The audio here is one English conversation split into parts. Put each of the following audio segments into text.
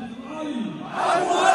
7 Ali.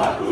Again.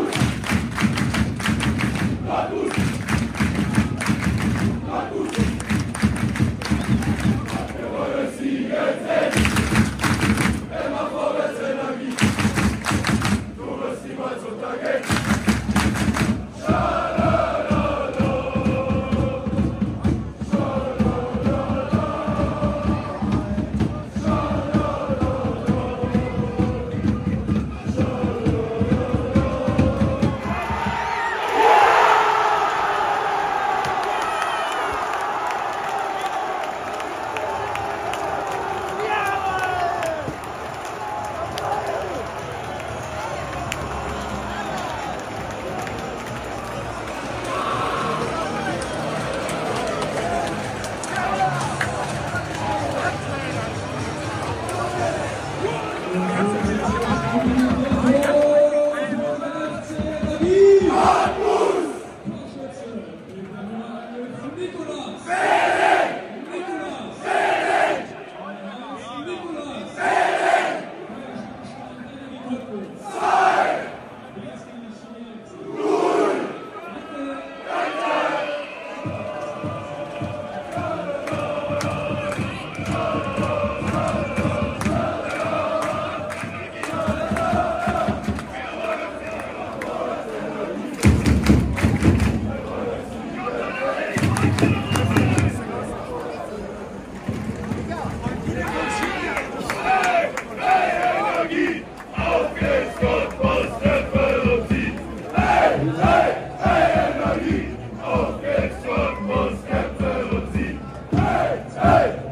hey, hey.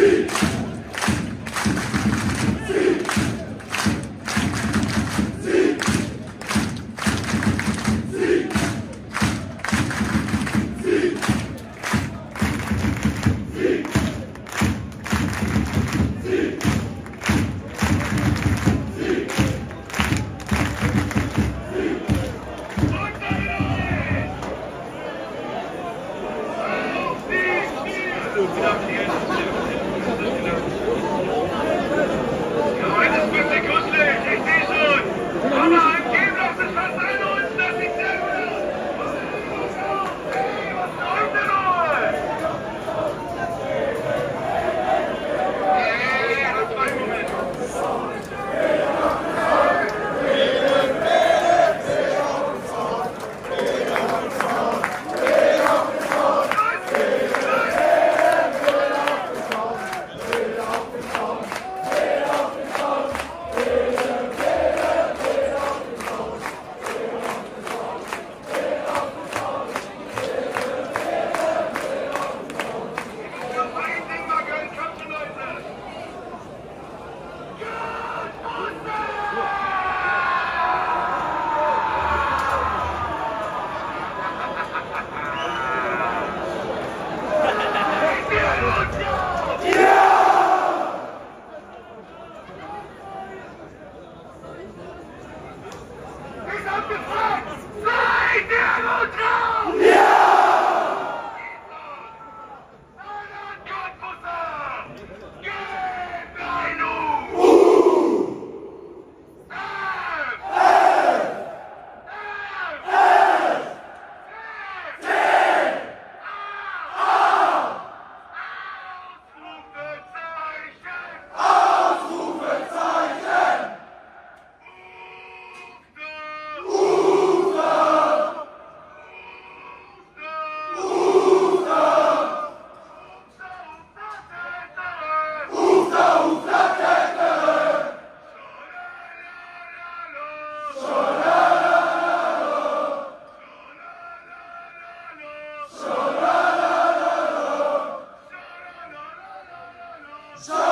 Sim. Sure.